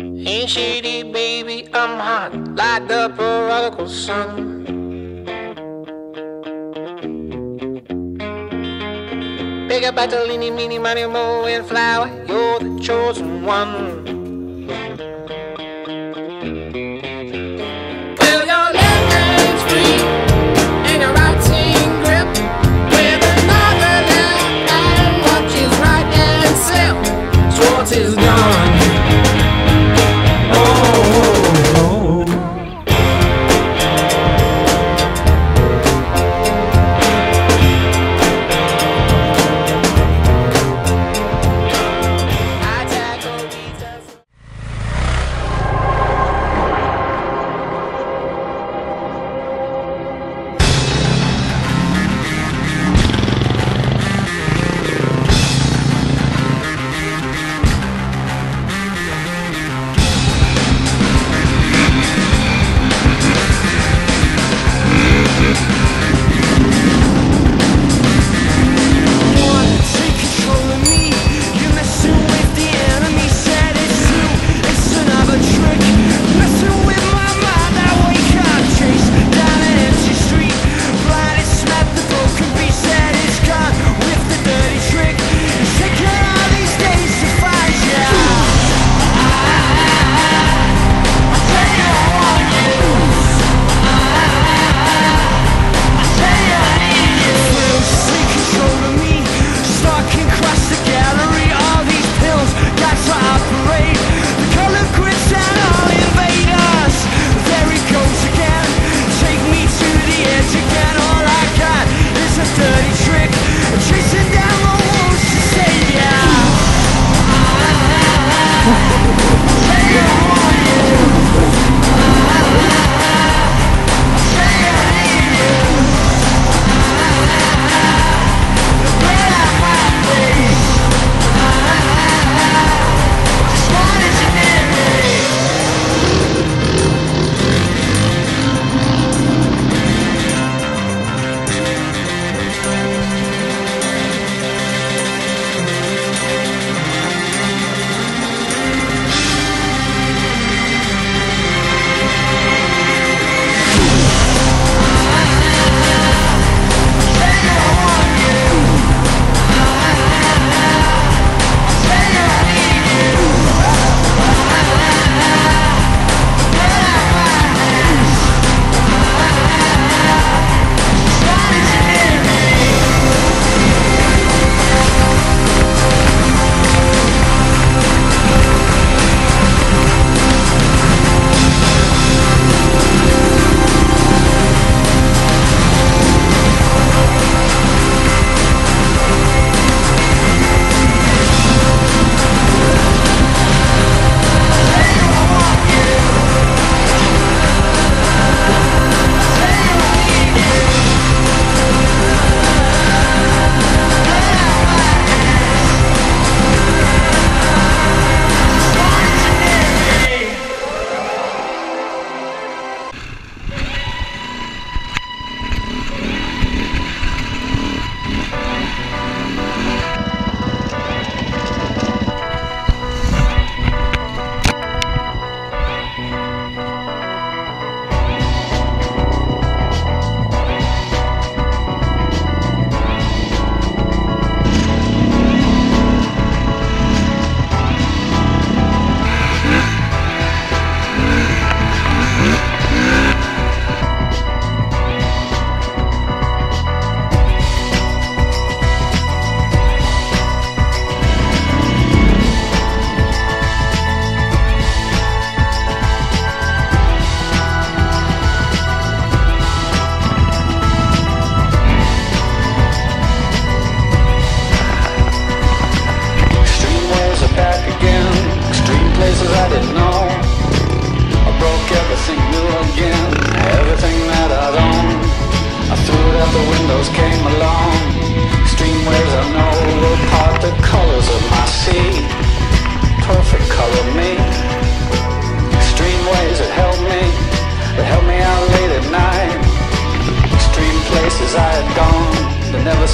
Ain't shady, baby, I'm hot like the prodigal son. Big up Bartolini, meeny, money, mo, and flower, you're the chosen one.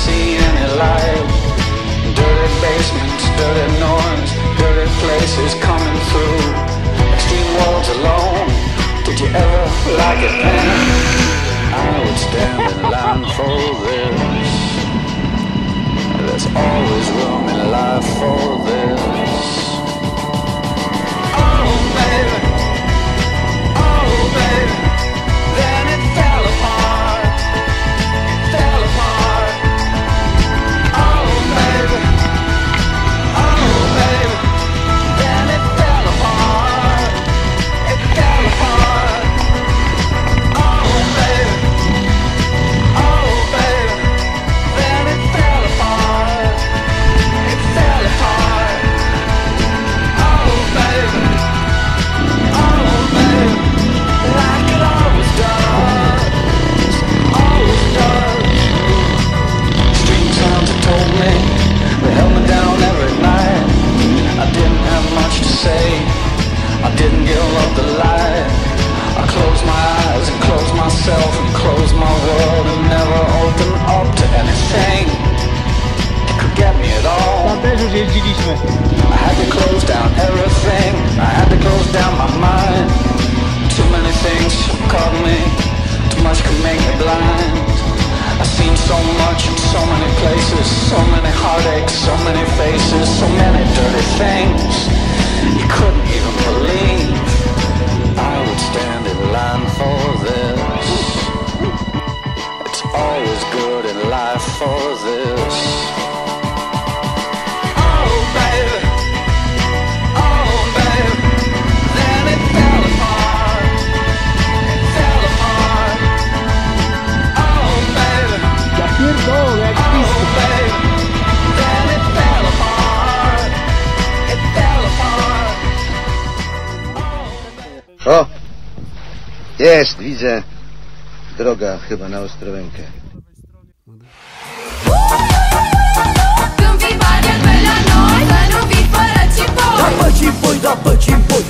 see any light. Dirty basements, dirty norms, dirty places coming through. Extreme walls alone. Did you ever like it then? I would stand in line for this. There's always room in life for jeździliśmy. I had to close down everything. I had to close down my mind. Too many things caught me. Too much could make me blind. I've seen so much in so many places. So many heartaches, so many faces, so many dirty things. You couldn't O! Jest, widzę. Droga chyba na Ostrołękę. Dapă-ci-n-pui,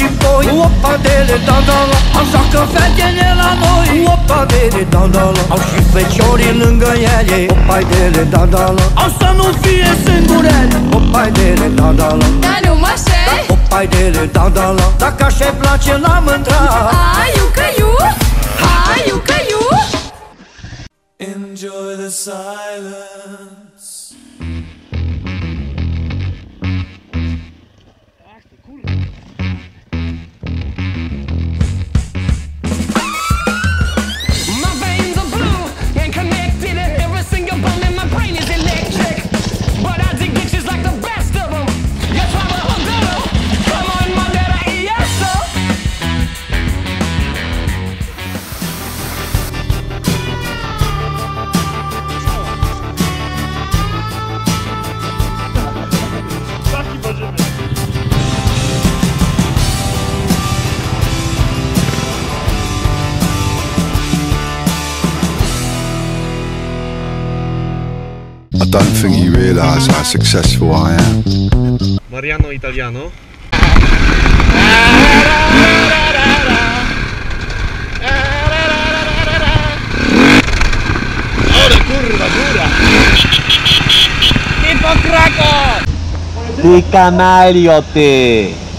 pe cimpoi Opa dele, da, da, la. Au joacă fetele la noi. Opa dele, da, da, la. Au și feciorii lângă ele. Opa dele, da, da, la. Au să nu fie singurele Opa dele, da, da, la. Dar nu mă șe Opa dele, da, da, la. Dacă așa-i place la mândra Ai, iu don't think you realise how successful I am. Mariano Italiano. Ale kurwa, góra! Ty kamelio, ty!